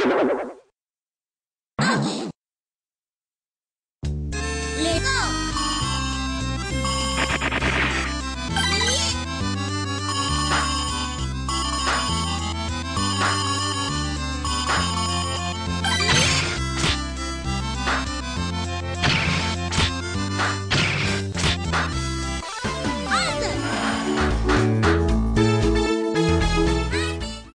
레고